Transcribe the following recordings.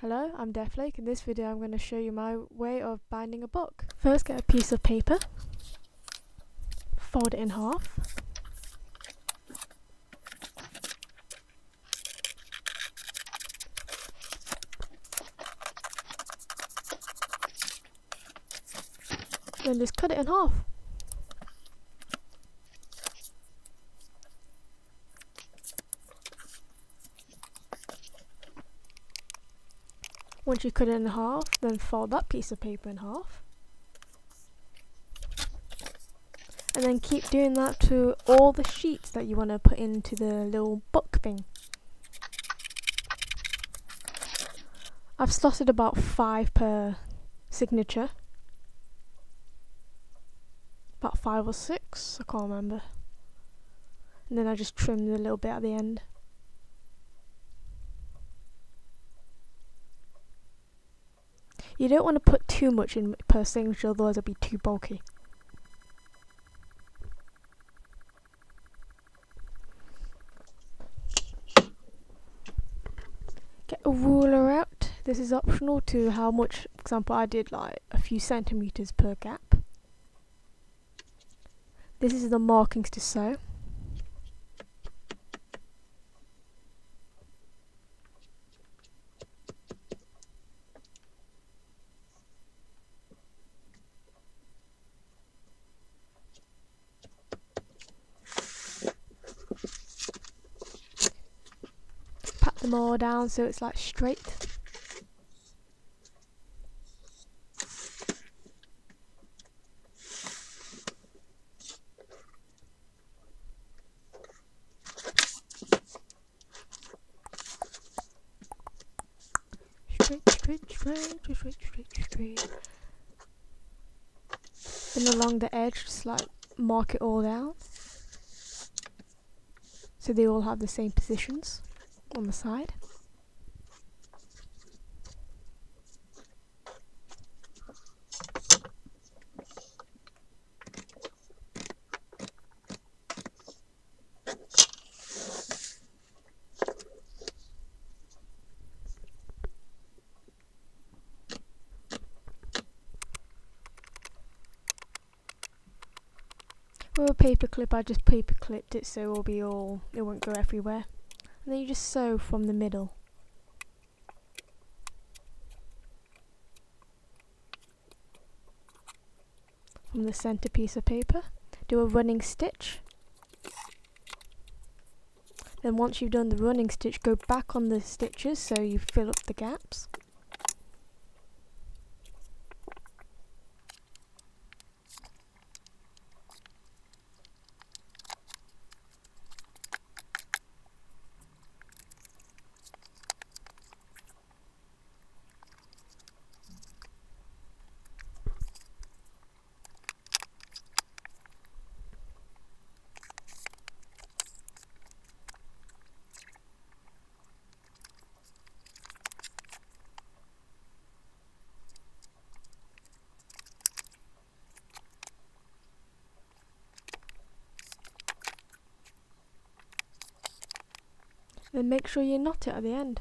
Hello, I'm Deathlake. In this video I'm going to show you my way of binding a book. First get a piece of paper, fold it in half. Then just cut it in half. Once you cut it in half, then fold that piece of paper in half. And then keep doing that to all the sheets that you want to put into the little book thing. I've slotted about five per signature. About five or six, I can't remember. And then I just trimmed a little bit at the end. You don't want to put too much in per signature, otherwise it'll be too bulky. Get a ruler out. This is optional to how much, for example, I did like a few centimeters per gap. This is the markings to sew. pat them all down so it's like straight. Straight, straight, straight, straight, straight. Then along the edge, just like mark it all down. So they all have the same positions on the side. With a paper clip I just paper clipped it so it'll be all, it won't go everywhere and then you just sew from the middle. From the centre piece of paper, do a running stitch. Then once you've done the running stitch, go back on the stitches so you fill up the gaps. Then make sure you knot it at the end.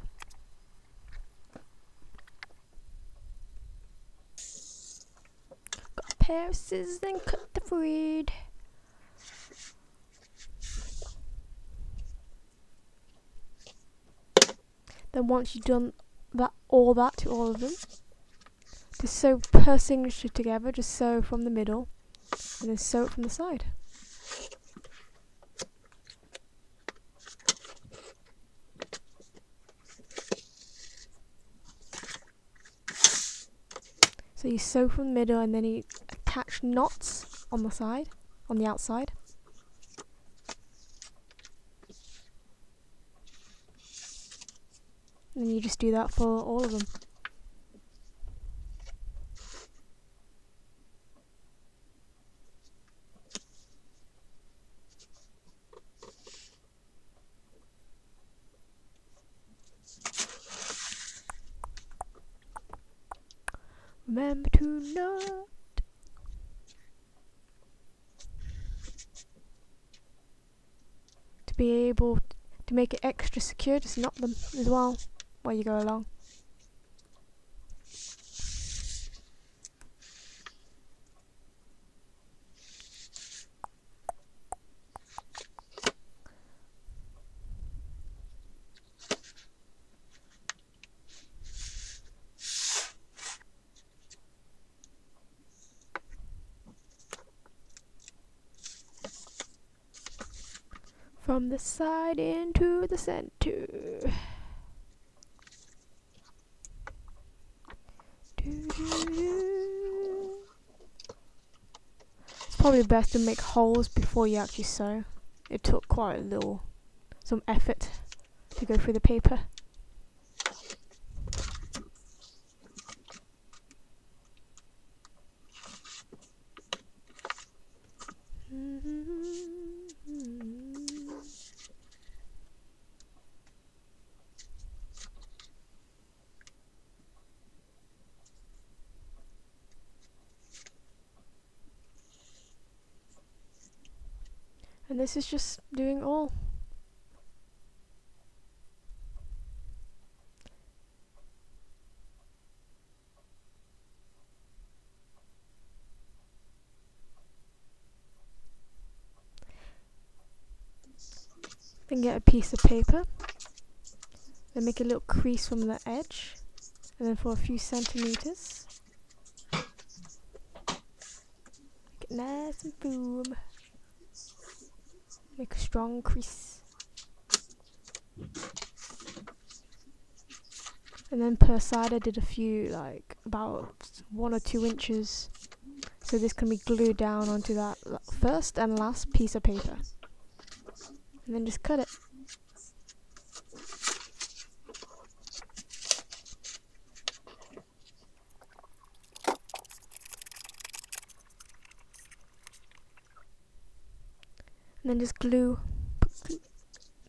Got a pair of scissors and cut the thread. Then once you've done that all that to all of them, just sew per signature together, just sew from the middle and then sew it from the side. Sew from the middle and then you attach knots on the side, on the outside. And you just do that for all of them. Remember to knot. To be able to make it extra secure, just knot them as well while you go along. From the side into the center. It's probably best to make holes before you actually sew. It took quite a little, some effort to go through the paper. This is just doing all. Then get a piece of paper. Then make a little crease from the edge. And then for a few centimeters. Make it nice and firm. Make a strong crease. And then per side I did a few, like about one or two inches. So this can be glued down onto that first and last piece of paper. And then just cut it. And then just glue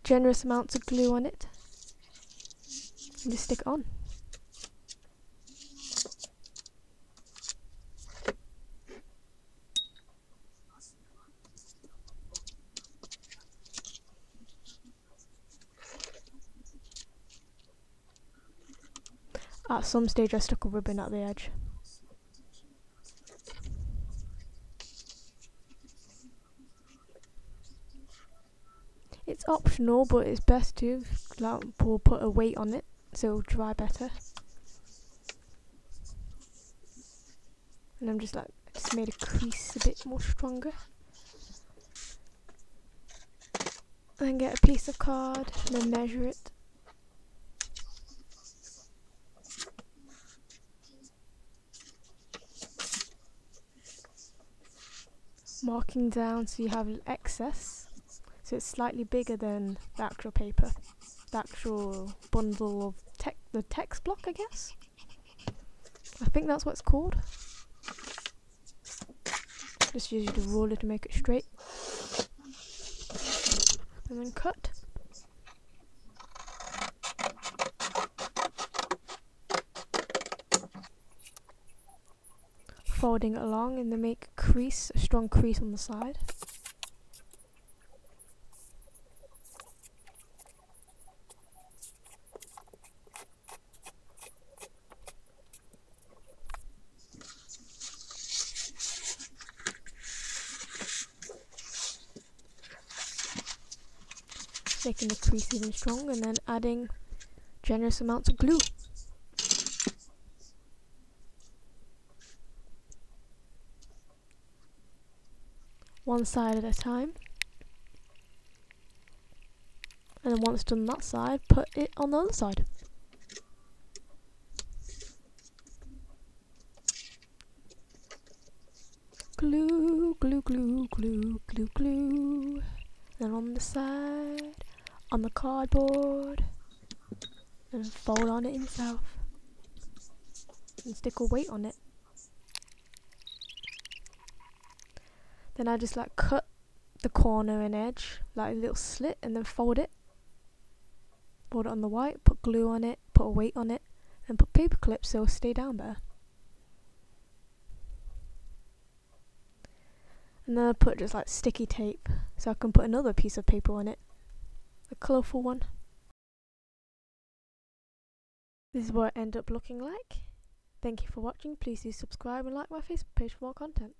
generous amounts of glue on it and just stick it on. At some stage I stuck a ribbon at the edge. It's optional, but it's best to like, put a weight on it so it'll dry better. And I'm just like, just made a crease a bit more stronger. Then get a piece of card and then measure it. Marking down so you have excess so it's slightly bigger than the actual paper, the actual bundle of the text block, I guess. I think that's what it's called. Just use the ruler to make it straight, and then cut. Folding it along and then make a crease, a strong crease on the side. Making the crease even stronger and then adding generous amounts of glue. One side at a time. And then once done that side, put it on the other side. Glue, glue, glue, glue, glue, glue. Then on the side on the cardboard and fold on it himself and stick a weight on it. Then I just like cut the corner and edge like a little slit and then fold it. Fold it on the white, put glue on it, put a weight on it, and put paper clips so it'll stay down there. And then I put just like sticky tape so I can put another piece of paper on it a colourful one. This is what it end up looking like. Thank you for watching. Please do subscribe and like my Facebook page for more content.